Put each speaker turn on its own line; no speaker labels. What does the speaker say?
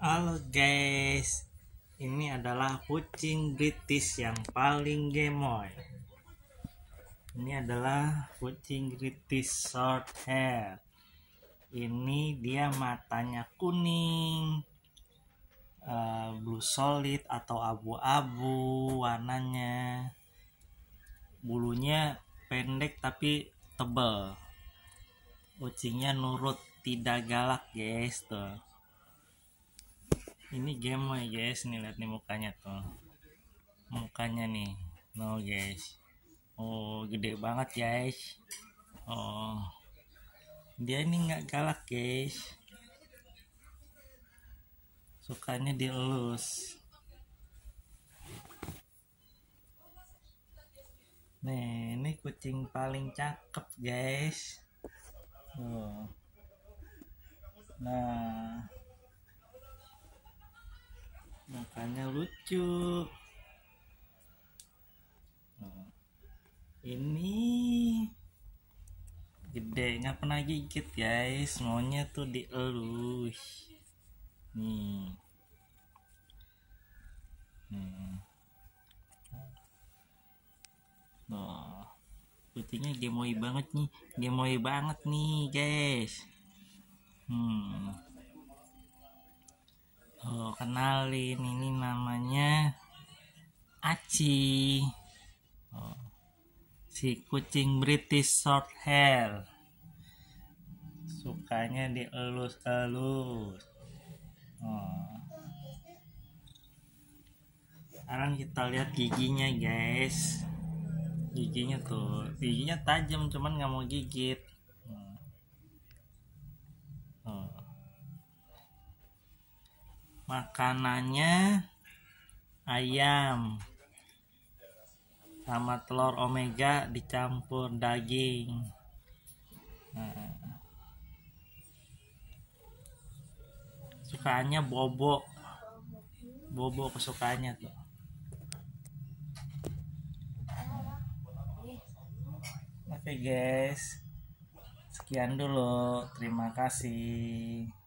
Halo guys, ini adalah kucing British yang paling gemoy. Ini adalah kucing British short hair. Ini dia matanya kuning, uh, blue solid atau abu-abu warnanya. Bulunya pendek tapi tebal. Kucingnya nurut, tidak galak guys tuh ini game ya guys. Nih lihat nih mukanya tuh. Mukanya nih. No guys. Oh gede banget guys. Oh. Dia ini nggak galak guys. Sukanya dielus nih ini kucing paling cakep guys. Oh. nah makanya lucu nah, ini gede nggak pernah gigit guys maunya tuh dielus nih hmm. Nah, kucingnya gemoy banget nih, gemoy banget nih guys. Hmm. Kenalin ini namanya Aci. Oh, si kucing British short hair. Sukanya dielus-elus. Oh. Sekarang kita lihat giginya, guys. Giginya tuh, giginya tajam cuman nggak mau gigit. Makanannya ayam sama telur omega dicampur daging. Nah. sukanya bobo. Bobo kesukaannya tuh. Oke okay guys. Sekian dulu. Terima kasih